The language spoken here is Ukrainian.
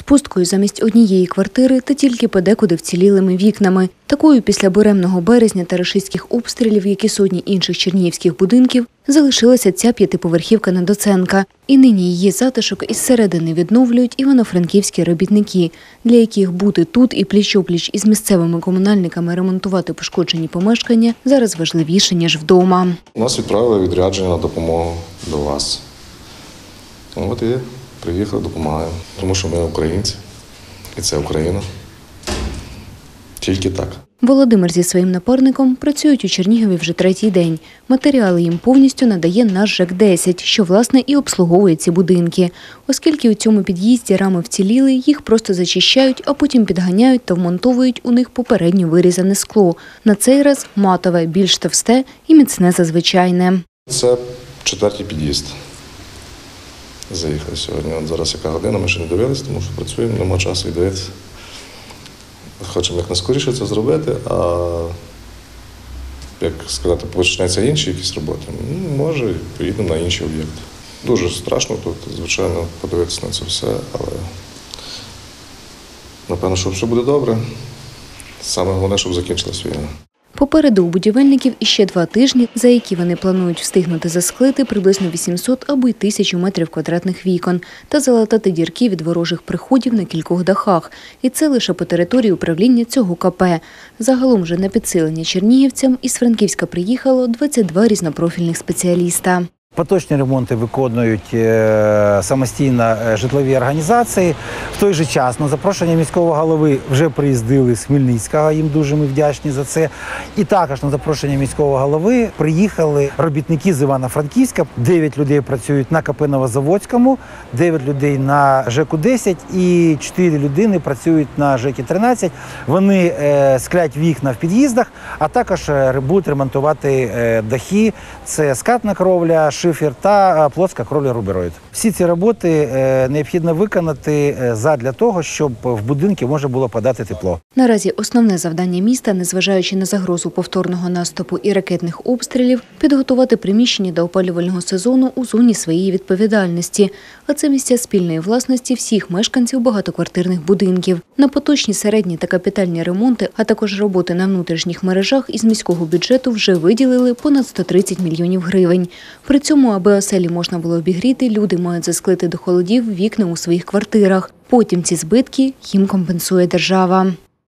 з пусткою замість однієї квартири та тільки подекуди вцілілими вікнами. Такою після буремного березня та рашистських обстрілів, як і сотні інших чернігівських будинків, залишилася ця п'ятиповерхівка на Доценка. І нині її затишок із середини відновлюють івано-франківські робітники, для яких бути тут і пліч-опліч із місцевими комунальниками ремонтувати пошкоджені помешкання зараз важливіше, ніж вдома. Нас відправили відрядження на допомогу до вас. От і приїхали, допомагаємо. Тому що ми українці, і це Україна. Тільки так. Володимир зі своїм напарником працюють у Чернігові вже третій день. Матеріали їм повністю надає наш ЖЕК-10, що власне і обслуговує ці будинки. Оскільки у цьому під'їзді рами вціліли, їх просто зачищають, а потім підганяють та вмонтовують у них попередньо вирізане скло. На цей раз матове, більш товсте і міцне за звичайне. Це четвертий під'їзд. Заїхали сьогодні. От зараз яка година, ми ще не дивилися, тому що працюємо, нема часу і дивитися. Хочемо якнайскоріше це зробити, а як сказати, почнеться інші якісь роботи, ну, може, поїдемо на інші об'єкти. Дуже страшно тут, звичайно, подивитися на це все, але напевно, що все буде добре. Саме головне, щоб закінчилась війна. Попереду у будівельників іще два тижні, за які вони планують встигнути засклити приблизно 800 або й тисячу метрів квадратних вікон та залатати дірки від ворожих приходів на кількох дахах. І це лише по території управління цього КП. Загалом же на підсилення чернігівцям із Франківська приїхало 22 різнопрофільних спеціаліста. Поточні ремонти виконують е, самостійно е, житлові організації. В той же час на запрошення міського голови вже приїздили з Хмельницького. Їм дуже ми вдячні за це. І також на запрошення міського голови приїхали робітники з Івано-Франківська. Дев'ять людей працюють на КП Новозаводському, дев'ять людей на ЖЕКу 10 і чотири людини працюють на ЖЕКі 13. Вони е, склять вікна в під'їздах, а також будуть ремонтувати дахи. Це скатна кровля, шифер та плоска кровля рубероїд. Всі ці роботи е, необхідно виконати е, задля того, щоб в будинки можна було подати тепло. Наразі основне завдання міста, незважаючи на загрозу повторного наступу і ракетних обстрілів, підготувати приміщення до опалювального сезону у зоні своєї відповідальності. А це місця спільної власності всіх мешканців багатоквартирних будинків. На поточні середні та капітальні ремонти, а також роботи на внутрішніх мережах із міського бюджету вже виділили понад 130 мільйонів гривень. При цьому, аби оселі можна було обігріти, люди мають засклити до холодів вікна у своїх квартирах. Потім ці збитки їм компенсує держава.